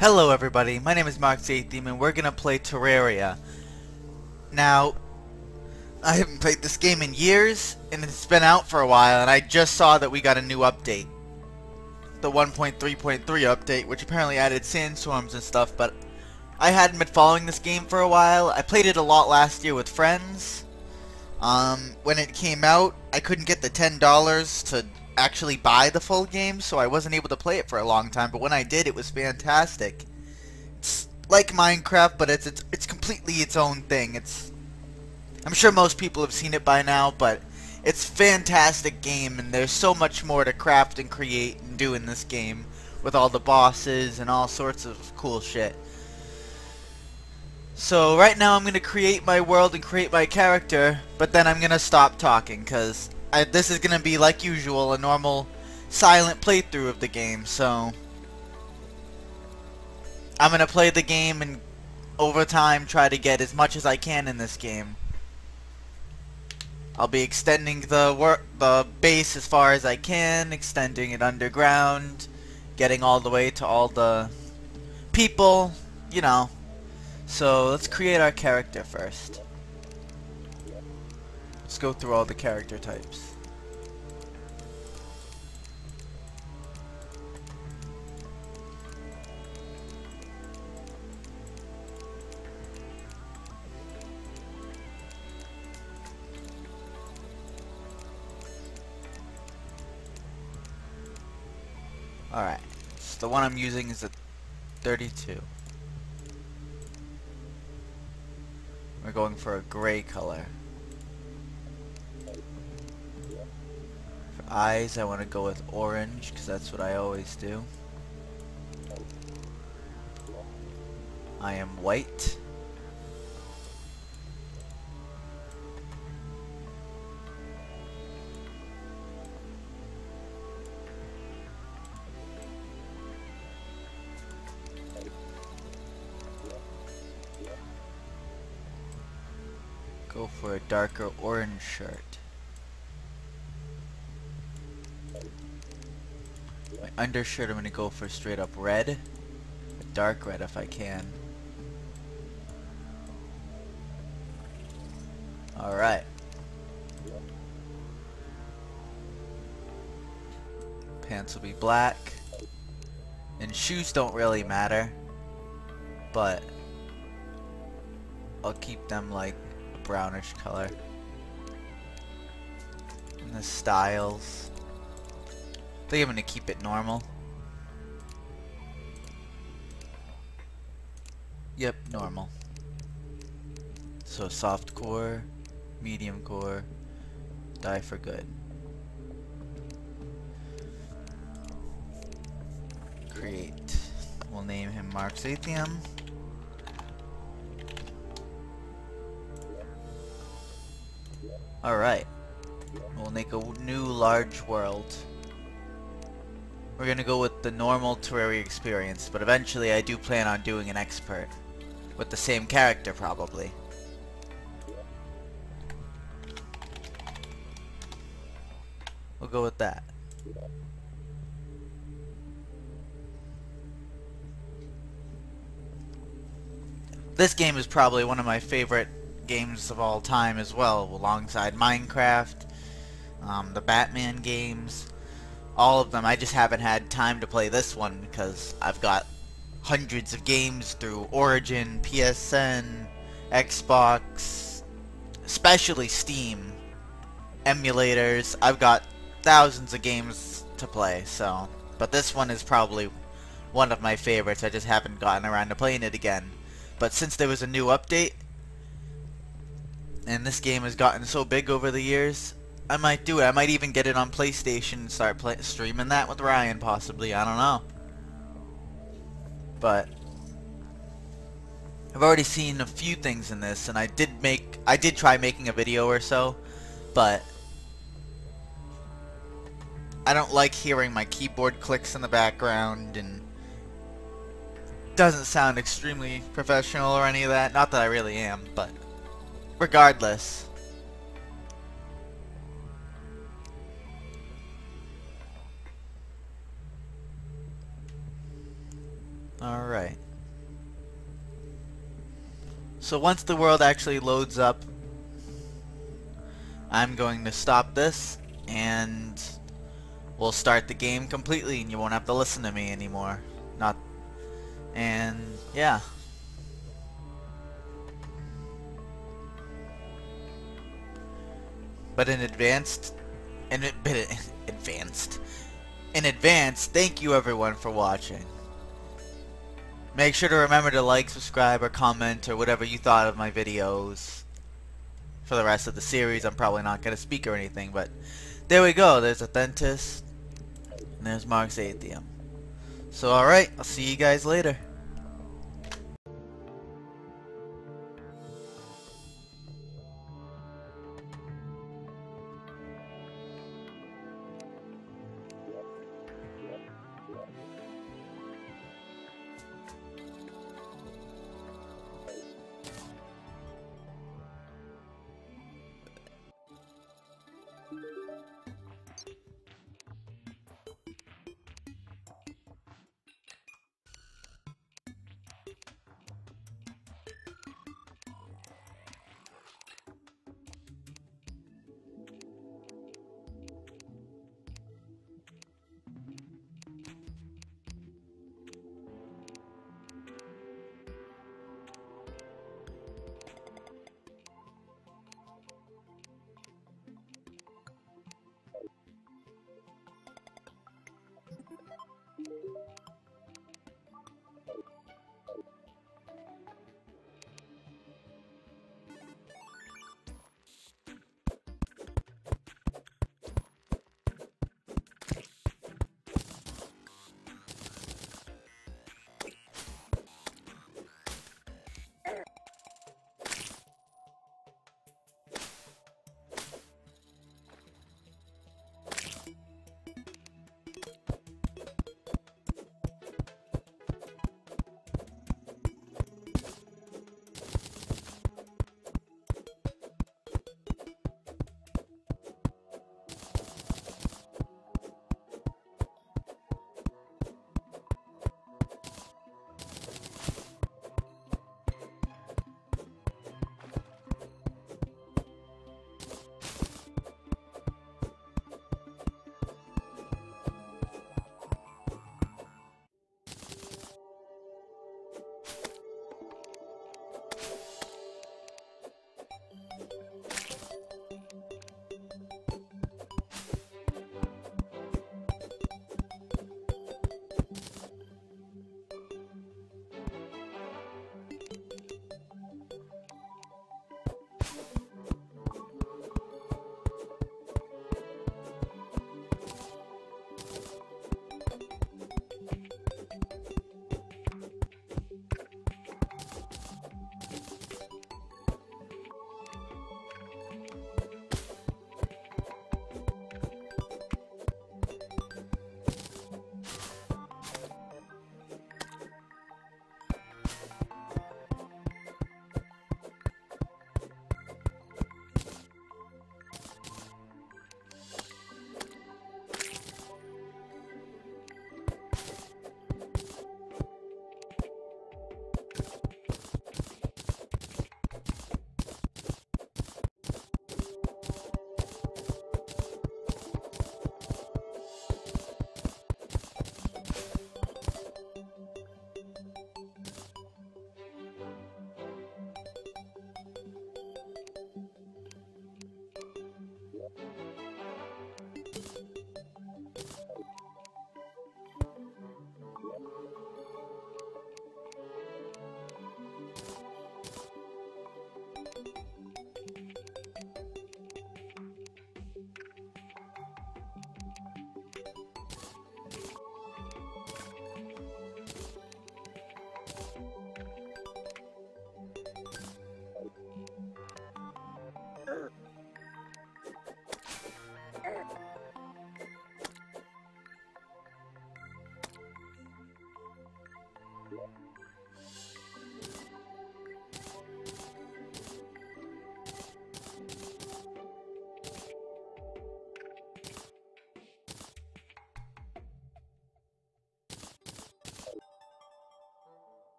Hello everybody, my name is MarxAthium and we're gonna play Terraria. Now, I haven't played this game in years and it's been out for a while and I just saw that we got a new update. The 1.3.3 update which apparently added sandstorms and stuff but I hadn't been following this game for a while. I played it a lot last year with friends. Um, when it came out, I couldn't get the $10 to actually buy the full game, so I wasn't able to play it for a long time. But when I did, it was fantastic. It's like Minecraft, but it's it's, it's completely its own thing. It's I'm sure most people have seen it by now, but it's fantastic game, and there's so much more to craft and create and do in this game with all the bosses and all sorts of cool shit. So right now I'm going to create my world and create my character, but then I'm going to stop talking because I, this is going to be, like usual, a normal silent playthrough of the game, so... I'm going to play the game and over time try to get as much as I can in this game. I'll be extending the work, the base as far as I can, extending it underground, getting all the way to all the people, you know. So let's create our character first. Let's go through all the character types. Alright, so the one I'm using is a 32. We're going for a gray color. Eyes, I want to go with orange because that's what I always do. I am white. Go for a darker orange shirt. Undershirt I'm to go for straight up red. A dark red if I can. Alright. Pants will be black. And shoes don't really matter. But I'll keep them like a brownish color. And the styles think I'm gonna keep it normal. Yep, normal. So soft core, medium core, die for good. Create. We'll name him MarxAthium. Alright. We'll make a new large world. We're gonna go with the normal Terraria experience, but eventually I do plan on doing an expert. With the same character, probably. We'll go with that. This game is probably one of my favorite games of all time as well, alongside Minecraft, um, the Batman games, all of them. I just haven't had time to play this one because I've got hundreds of games through Origin, PSN, Xbox, especially Steam, emulators. I've got thousands of games to play, so. But this one is probably one of my favorites. I just haven't gotten around to playing it again. But since there was a new update, and this game has gotten so big over the years, I might do it. I might even get it on PlayStation and start play streaming that with Ryan, possibly. I don't know. But I've already seen a few things in this, and I did make, I did try making a video or so, but I don't like hearing my keyboard clicks in the background, and doesn't sound extremely professional or any of that. Not that I really am, but regardless. Alright. So once the world actually loads up, I'm going to stop this and we'll start the game completely and you won't have to listen to me anymore. Not and yeah. But in advanced in advanced in advance, thank you everyone for watching. Make sure to remember to like, subscribe, or comment, or whatever you thought of my videos. For the rest of the series, I'm probably not going to speak or anything, but there we go. There's Athentis, and there's MarxAthium. So alright, I'll see you guys later.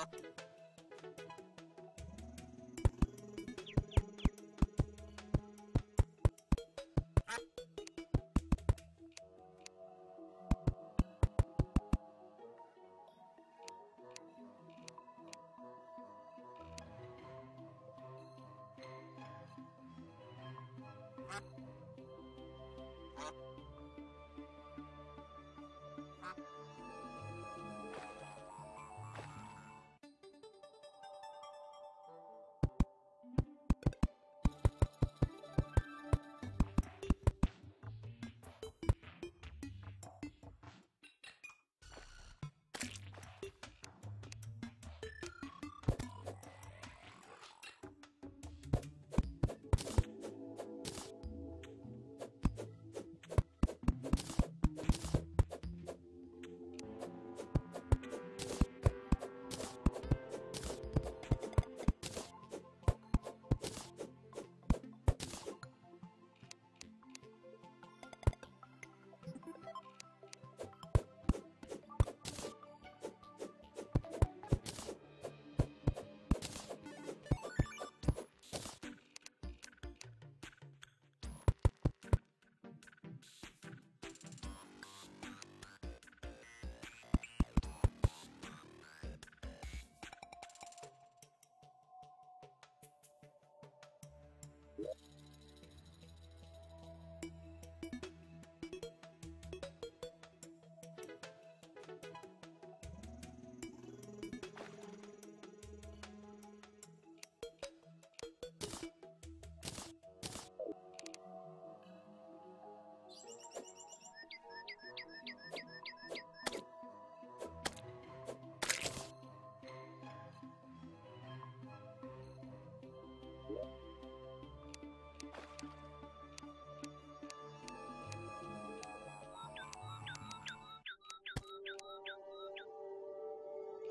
up.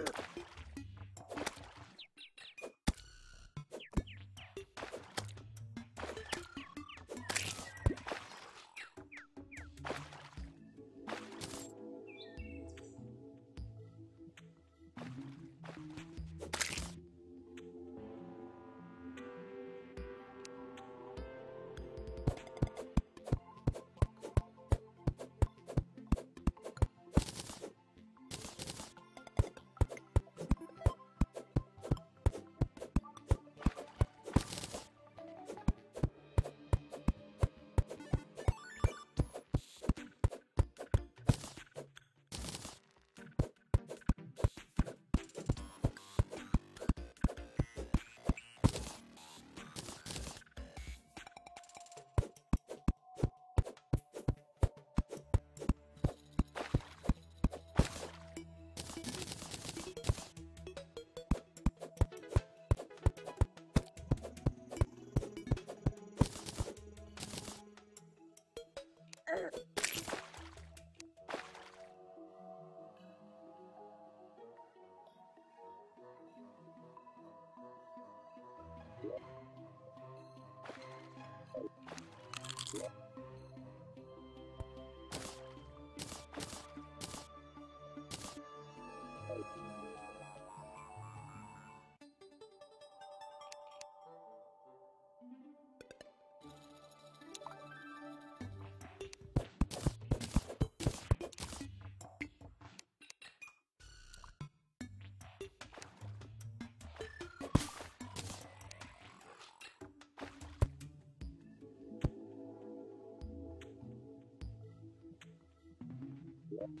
Fire! You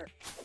here.